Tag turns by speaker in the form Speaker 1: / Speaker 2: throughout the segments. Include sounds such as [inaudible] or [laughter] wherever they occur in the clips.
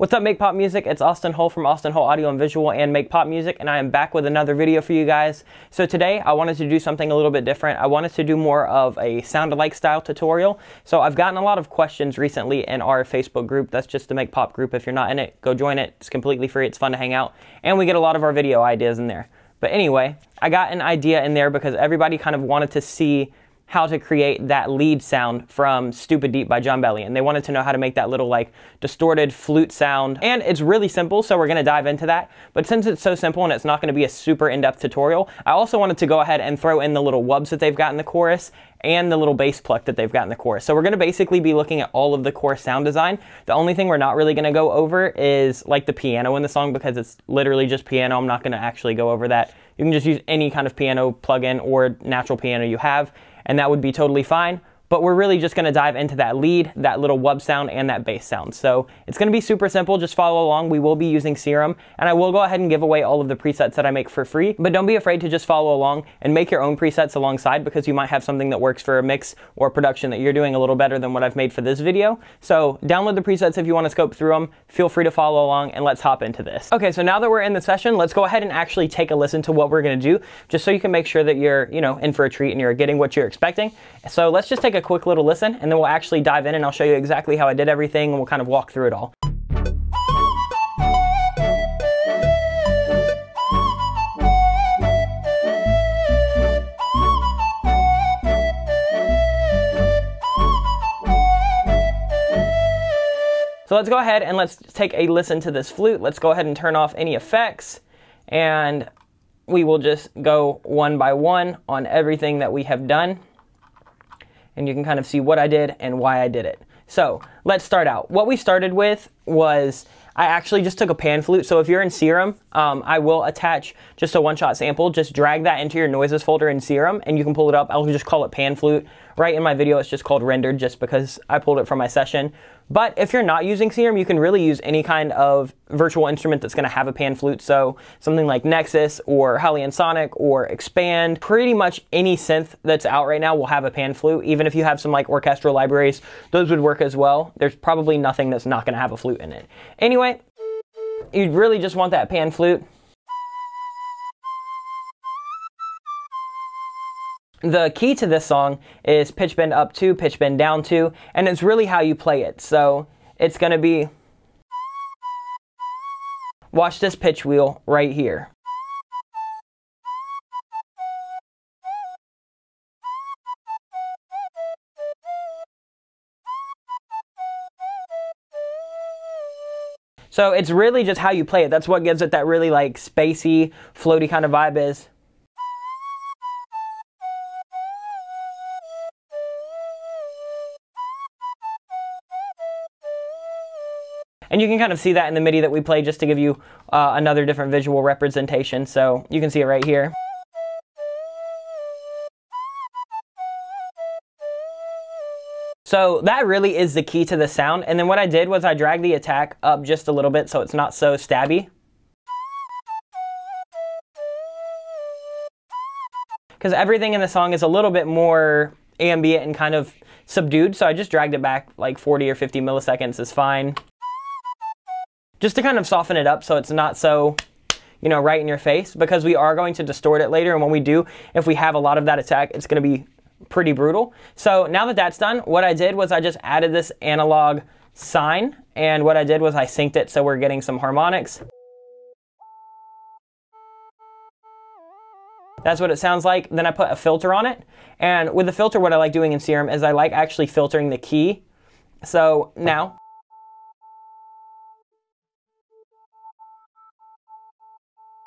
Speaker 1: What's up, Make Pop Music? It's Austin Hull from Austin Hull Audio and Visual and Make Pop Music, and I am back with another video for you guys. So today, I wanted to do something a little bit different. I wanted to do more of a sound-alike style tutorial. So I've gotten a lot of questions recently in our Facebook group. That's just the Make Pop group. If you're not in it, go join it. It's completely free. It's fun to hang out, and we get a lot of our video ideas in there. But anyway, I got an idea in there because everybody kind of wanted to see how to create that lead sound from Stupid Deep by Jon And They wanted to know how to make that little like distorted flute sound. And it's really simple, so we're gonna dive into that. But since it's so simple and it's not gonna be a super in-depth tutorial, I also wanted to go ahead and throw in the little wubs that they've got in the chorus and the little bass pluck that they've got in the chorus. So we're gonna basically be looking at all of the chorus sound design. The only thing we're not really gonna go over is like the piano in the song because it's literally just piano. I'm not gonna actually go over that. You can just use any kind of piano plugin or natural piano you have and that would be totally fine but we're really just gonna dive into that lead, that little wub sound, and that bass sound. So it's gonna be super simple, just follow along. We will be using Serum, and I will go ahead and give away all of the presets that I make for free, but don't be afraid to just follow along and make your own presets alongside because you might have something that works for a mix or production that you're doing a little better than what I've made for this video. So download the presets if you wanna scope through them, feel free to follow along, and let's hop into this. Okay, so now that we're in the session, let's go ahead and actually take a listen to what we're gonna do, just so you can make sure that you're, you know, in for a treat and you're getting what you're expecting. So let's just take a quick little listen and then we'll actually dive in and I'll show you exactly how I did everything and we'll kind of walk through it all. So let's go ahead and let's take a listen to this flute. Let's go ahead and turn off any effects and we will just go one by one on everything that we have done and you can kind of see what I did and why I did it. So let's start out. What we started with was I actually just took a pan flute. So if you're in Serum, um, I will attach just a one-shot sample. Just drag that into your noises folder in Serum and you can pull it up. I'll just call it pan flute. Right in my video, it's just called rendered just because I pulled it from my session. But if you're not using Serum, you can really use any kind of virtual instrument that's going to have a pan flute. So something like Nexus or Halion Sonic or Expand. Pretty much any synth that's out right now will have a pan flute. Even if you have some like orchestral libraries, those would work as well. There's probably nothing that's not going to have a flute in it. Anyway, you really just want that pan flute. The key to this song is pitch bend up two, pitch bend down two, and it's really how you play it. So it's going to be, watch this pitch wheel right here. So it's really just how you play it. That's what gives it that really like spacey, floaty kind of vibe is. And you can kind of see that in the MIDI that we played just to give you uh, another different visual representation. So you can see it right here. So that really is the key to the sound. And then what I did was I dragged the attack up just a little bit so it's not so stabby. Because everything in the song is a little bit more ambient and kind of subdued. So I just dragged it back like 40 or 50 milliseconds is fine just to kind of soften it up so it's not so you know, right in your face because we are going to distort it later. And when we do, if we have a lot of that attack, it's going to be pretty brutal. So now that that's done, what I did was I just added this analog sine. And what I did was I synced it so we're getting some harmonics. That's what it sounds like. Then I put a filter on it. And with the filter, what I like doing in Serum is I like actually filtering the key. So now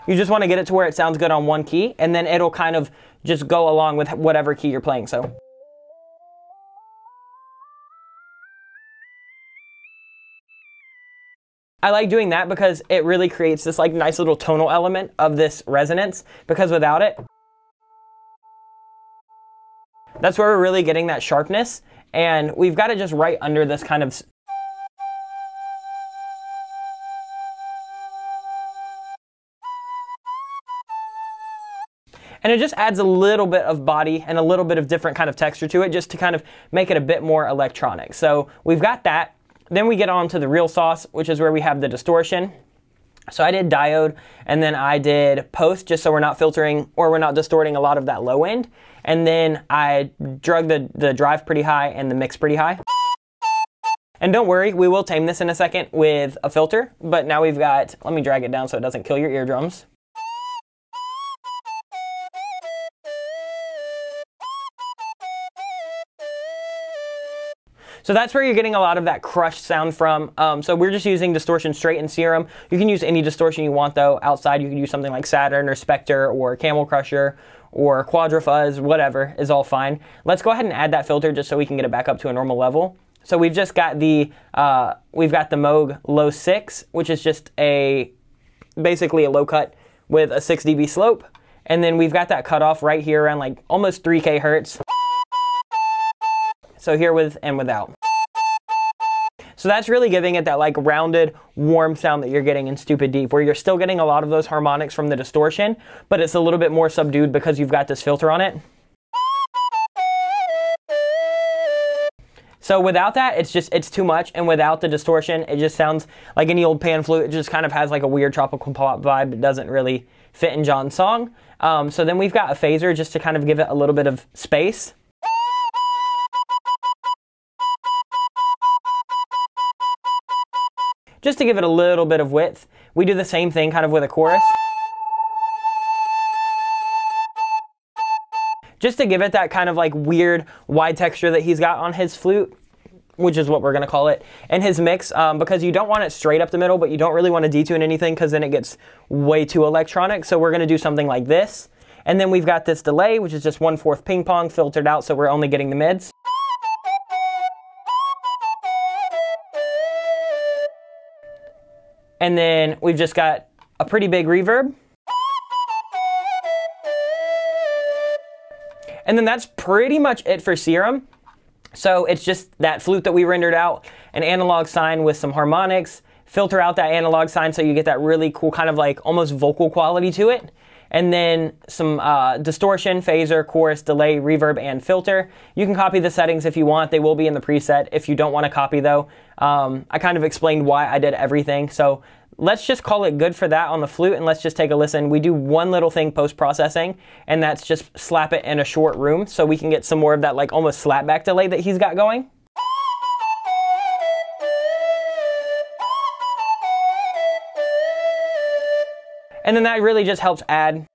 Speaker 1: You just want to get it to where it sounds good on one key, and then it'll kind of just go along with whatever key you're playing. So. I like doing that because it really creates this like nice little tonal element of this resonance because without it, that's where we're really getting that sharpness and we've got it just right under this kind of And it just adds a little bit of body and a little bit of different kind of texture to it just to kind of make it a bit more electronic. So we've got that. then we get on to the real sauce, which is where we have the distortion. So I did diode and then I did post just so we're not filtering or we're not distorting a lot of that low end. And then I drug the, the drive pretty high and the mix pretty high. And don't worry, we will tame this in a second with a filter, but now we've got, let me drag it down so it doesn't kill your eardrums. So that's where you're getting a lot of that crushed sound from. Um, so we're just using distortion straight in Serum. You can use any distortion you want though. Outside you can use something like Saturn or Spectre or Camel Crusher or Quadrafuzz, whatever is all fine. Let's go ahead and add that filter just so we can get it back up to a normal level. So we've just got the uh, we've got the Moog Low 6, which is just a basically a low cut with a 6 dB slope. And then we've got that cutoff right here around like almost 3k hertz. So here with and without. So that's really giving it that like rounded, warm sound that you're getting in Stupid Deep, where you're still getting a lot of those harmonics from the distortion, but it's a little bit more subdued because you've got this filter on it. So without that, it's just, it's too much. And without the distortion, it just sounds like any old pan flute. It just kind of has like a weird tropical pop vibe. It doesn't really fit in Jon's song. Um, so then we've got a phaser just to kind of give it a little bit of space. Just to give it a little bit of width. We do the same thing kind of with a chorus. Just to give it that kind of like weird wide texture that he's got on his flute which is what we're going to call it, and his mix, um, because you don't want it straight up the middle, but you don't really want to detune anything because then it gets way too electronic. So we're going to do something like this. And then we've got this delay, which is just one fourth ping pong filtered out, so we're only getting the mids. And then we've just got a pretty big reverb. And then that's pretty much it for Serum. So it's just that flute that we rendered out, an analog sine with some harmonics, filter out that analog sine so you get that really cool kind of like almost vocal quality to it and then some uh, distortion, phaser, chorus, delay, reverb, and filter. You can copy the settings if you want. They will be in the preset. If you don't want to copy though, um, I kind of explained why I did everything. So let's just call it good for that on the flute and let's just take a listen. We do one little thing post-processing and that's just slap it in a short room so we can get some more of that like almost slapback delay that he's got going. And then that really just helps add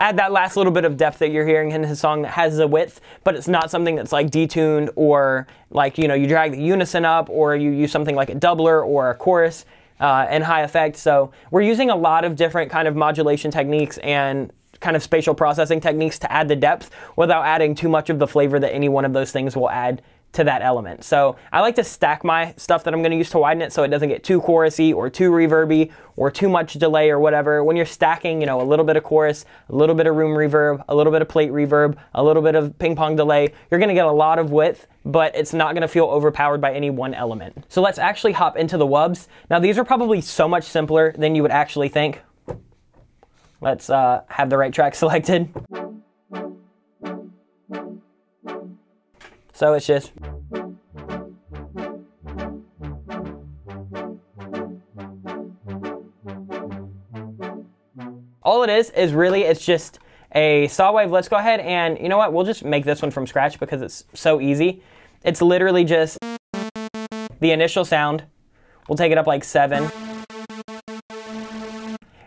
Speaker 1: add that last little bit of depth that you're hearing in his song that has the width, but it's not something that's like detuned or like, you know, you drag the unison up or you use something like a doubler or a chorus uh, and high effect. So we're using a lot of different kind of modulation techniques and kind of spatial processing techniques to add the depth without adding too much of the flavor that any one of those things will add to that element. So I like to stack my stuff that I'm gonna use to widen it so it doesn't get too chorusy or too reverby or too much delay or whatever. When you're stacking, you know, a little bit of chorus, a little bit of room reverb, a little bit of plate reverb, a little bit of ping pong delay, you're gonna get a lot of width, but it's not gonna feel overpowered by any one element. So let's actually hop into the wubs. Now these are probably so much simpler than you would actually think. Let's uh, have the right track [laughs] selected. So it's just. All it is, is really, it's just a saw wave. Let's go ahead and, you know what, we'll just make this one from scratch because it's so easy. It's literally just the initial sound. We'll take it up like seven.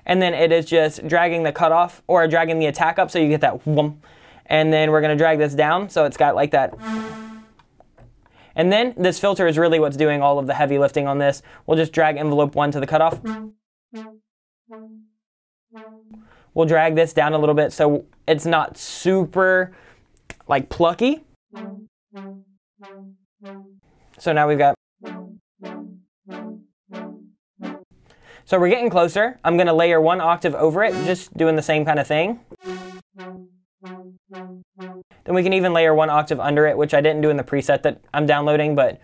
Speaker 1: And then it is just dragging the cutoff or dragging the attack up so you get that whoom. And then we're gonna drag this down so it's got like that and then this filter is really what's doing all of the heavy lifting on this. We'll just drag envelope one to the cutoff. We'll drag this down a little bit so it's not super like plucky. So now we've got So we're getting closer. I'm gonna layer one octave over it, just doing the same kind of thing. Then we can even layer one octave under it, which I didn't do in the preset that I'm downloading, but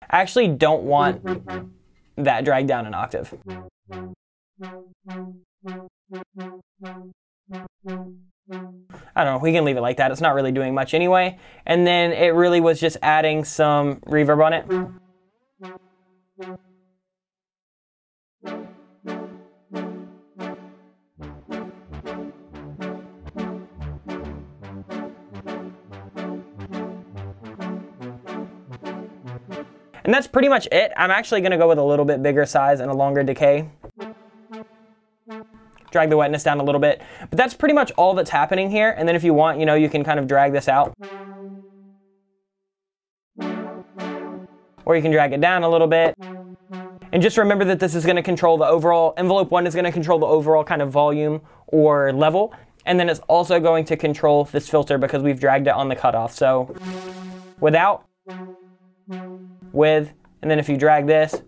Speaker 1: I actually don't want that drag down an octave. I don't know, we can leave it like that. It's not really doing much anyway. And then it really was just adding some reverb on it. And that's pretty much it. I'm actually gonna go with a little bit bigger size and a longer decay. Drag the wetness down a little bit. But that's pretty much all that's happening here. And then if you want, you know, you can kind of drag this out. Or you can drag it down a little bit. And just remember that this is gonna control the overall, envelope one is gonna control the overall kind of volume or level. And then it's also going to control this filter because we've dragged it on the cutoff. So without, with, and then if you drag this,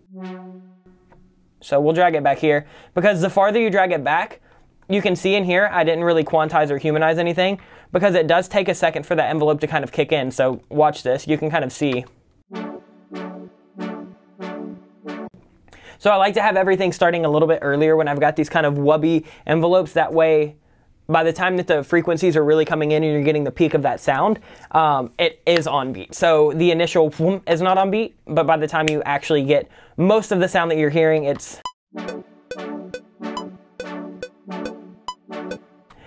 Speaker 1: so we'll drag it back here because the farther you drag it back, you can see in here, I didn't really quantize or humanize anything because it does take a second for that envelope to kind of kick in. So watch this, you can kind of see. So I like to have everything starting a little bit earlier when I've got these kind of wubby envelopes. That way by the time that the frequencies are really coming in and you're getting the peak of that sound, um, it is on beat. So the initial is not on beat, but by the time you actually get most of the sound that you're hearing, it's.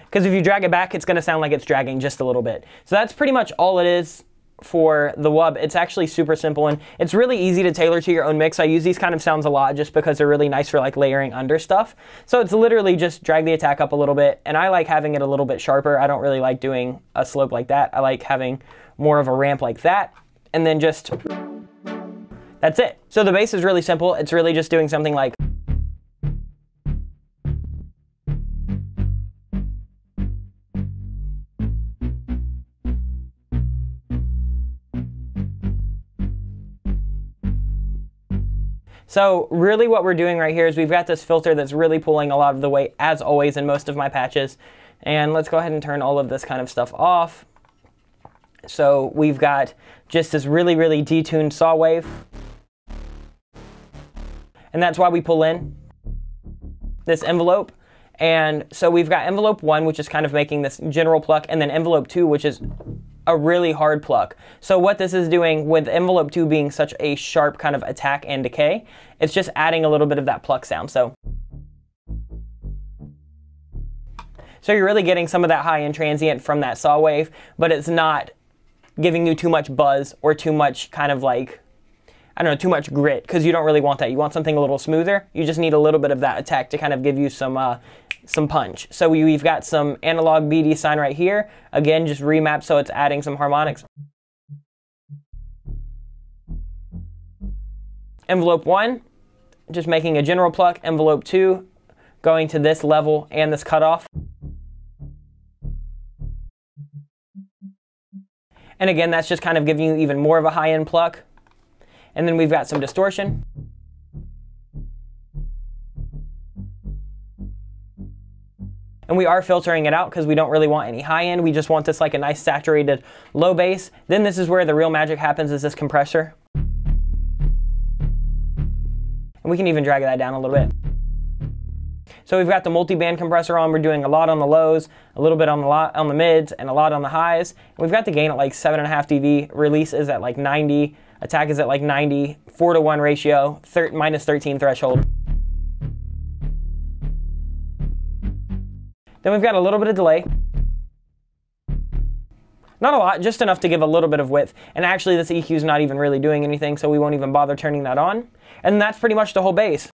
Speaker 1: Because if you drag it back, it's going to sound like it's dragging just a little bit. So that's pretty much all it is for the wub. It's actually super simple and it's really easy to tailor to your own mix. I use these kind of sounds a lot just because they're really nice for like layering under stuff. So it's literally just drag the attack up a little bit and I like having it a little bit sharper. I don't really like doing a slope like that. I like having more of a ramp like that and then just that's it. So the bass is really simple. It's really just doing something like So really what we're doing right here is we've got this filter that's really pulling a lot of the weight as always in most of my patches. And let's go ahead and turn all of this kind of stuff off. So we've got just this really, really detuned saw wave. And that's why we pull in this envelope. And so we've got envelope one, which is kind of making this general pluck, and then envelope two, which is a really hard pluck. So what this is doing with envelope 2 being such a sharp kind of attack and decay, it's just adding a little bit of that pluck sound. So So you're really getting some of that high end transient from that saw wave, but it's not giving you too much buzz or too much kind of like I don't know, too much grit because you don't really want that. You want something a little smoother. You just need a little bit of that attack to kind of give you some uh, some punch. So we, have got some analog BD sine right here. Again, just remap so it's adding some harmonics. Envelope one, just making a general pluck. Envelope two, going to this level and this cutoff. And again, that's just kind of giving you even more of a high end pluck. And then we've got some distortion. And we are filtering it out because we don't really want any high end. We just want this like a nice saturated low bass. Then this is where the real magic happens is this compressor. And we can even drag that down a little bit. So we've got the multi-band compressor on. We're doing a lot on the lows, a little bit on the lot on the mids, and a lot on the highs. And we've got the gain at like 7.5 dB. Release is at like 90. Attack is at like 90. 4 to 1 ratio. Thir minus 13 threshold. Then we've got a little bit of delay. Not a lot, just enough to give a little bit of width. And actually this EQ is not even really doing anything, so we won't even bother turning that on. And that's pretty much the whole bass.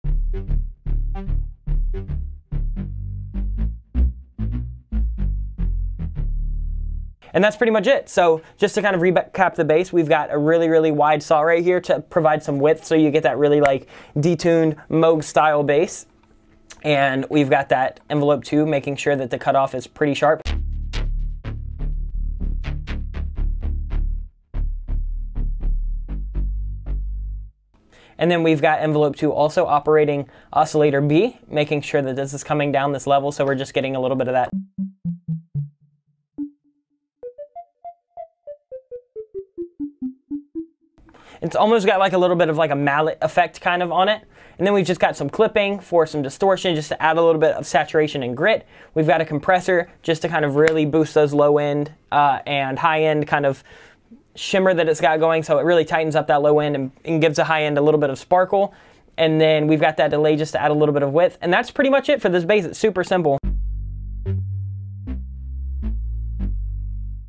Speaker 1: And that's pretty much it. So just to kind of recap the bass, we've got a really, really wide saw right here to provide some width so you get that really like detuned Moog style bass. And we've got that envelope too, making sure that the cutoff is pretty sharp. And then we've got envelope 2 also operating oscillator B, making sure that this is coming down this level, so we're just getting a little bit of that. It's almost got like a little bit of like a mallet effect kind of on it. And then we've just got some clipping for some distortion just to add a little bit of saturation and grit. We've got a compressor just to kind of really boost those low end uh, and high end kind of shimmer that it's got going. So it really tightens up that low end and, and gives the high end a little bit of sparkle. And then we've got that delay just to add a little bit of width. And that's pretty much it for this bass. It's super simple.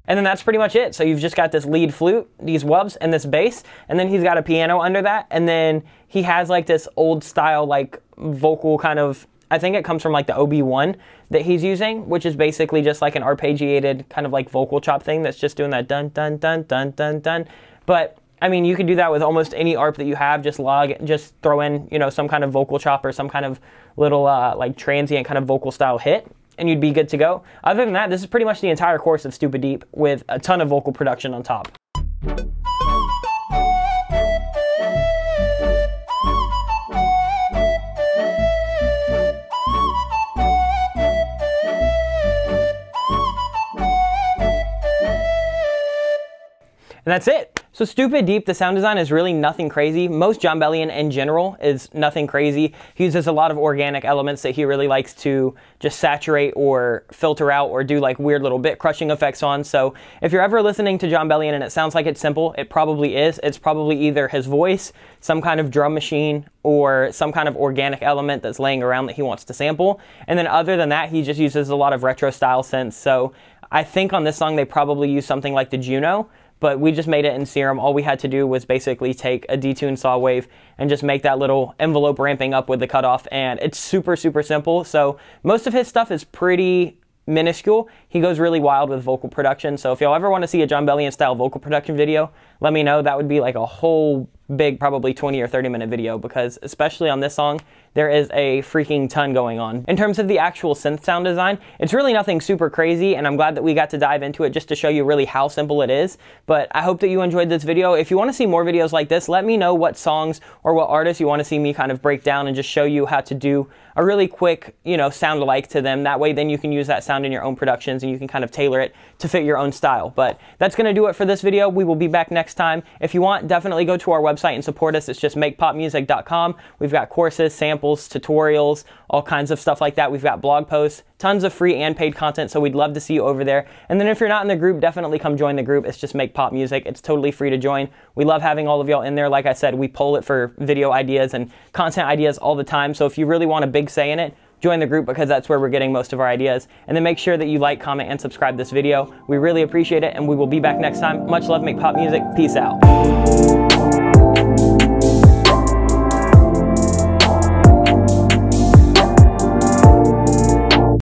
Speaker 1: And then that's pretty much it. So you've just got this lead flute, these wubs, and this bass, and then he's got a piano under that, and then he has like this old style like vocal kind of I think it comes from like the OB1 that he's using, which is basically just like an arpeggiated kind of like vocal chop thing that's just doing that dun dun dun dun dun dun. But I mean, you could do that with almost any ARP that you have. Just log, just throw in, you know, some kind of vocal chop or some kind of little uh, like transient kind of vocal style hit, and you'd be good to go. Other than that, this is pretty much the entire course of Stupid Deep with a ton of vocal production on top. And that's it. So Stupid Deep, the sound design is really nothing crazy. Most Jon Bellion in general is nothing crazy. He uses a lot of organic elements that he really likes to just saturate or filter out or do like weird little bit crushing effects on. So if you're ever listening to Jon Bellion and it sounds like it's simple, it probably is. It's probably either his voice, some kind of drum machine, or some kind of organic element that's laying around that he wants to sample. And then other than that, he just uses a lot of retro style synths. So I think on this song they probably use something like the Juno, but we just made it in Serum. All we had to do was basically take a detuned saw wave and just make that little envelope ramping up with the cutoff, and it's super, super simple. So most of his stuff is pretty minuscule. He goes really wild with vocal production. So if y'all ever want to see a Jon Bellion style vocal production video, let me know. That would be like a whole big, probably 20 or 30 minute video because especially on this song, there is a freaking ton going on. In terms of the actual synth sound design, it's really nothing super crazy and I'm glad that we got to dive into it just to show you really how simple it is. But I hope that you enjoyed this video. If you want to see more videos like this, let me know what songs or what artists you want to see me kind of break down and just show you how to do a really quick, you know, sound alike to them. That way then you can use that sound in your own productions and you can kind of tailor it to fit your own style. But that's going to do it for this video. We will be back next time. If you want, definitely go to our website and support us. It's just makepopmusic.com. We've got courses, samples, tutorials, all kinds of stuff like that. We've got blog posts, tons of free and paid content, so we'd love to see you over there. And then if you're not in the group, definitely come join the group. It's just Make Pop Music. It's totally free to join. We love having all of y'all in there. Like I said, we poll it for video ideas and content ideas all the time. So if you really want a big say in it, join the group because that's where we're getting most of our ideas. And then make sure that you like, comment, and subscribe this video. We really appreciate it, and we will be back next time. Much love, make pop music. Peace out.